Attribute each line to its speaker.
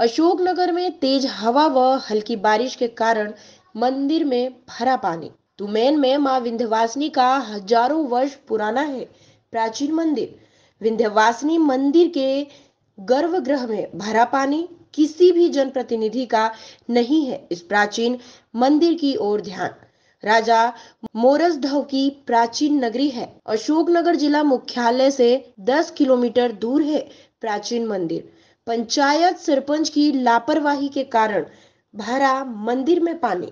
Speaker 1: अशोकनगर में तेज हवा व हल्की बारिश के कारण मंदिर में भरा पानी। तुमेन में माँ विंध्यवासिनी का हज़ारों वर्ष पुराना है प्राचीन मंदिर। विंध्यवासिनी मंदिर के गर्भगृह में भरा पानी किसी भी जनप्रतिनिधि का नहीं है, इस प्राचीन मंदिर की ओर ध्यान। राजा मोरसधव की प्राचीन नगरी है। अशोकनगर जिला मुख्यालय से 10 किलोमीटर दूर है प्राचीन मंदिर। पंचायत सरपंच की लापरवाही के कारण भरा मंदिर में पानी।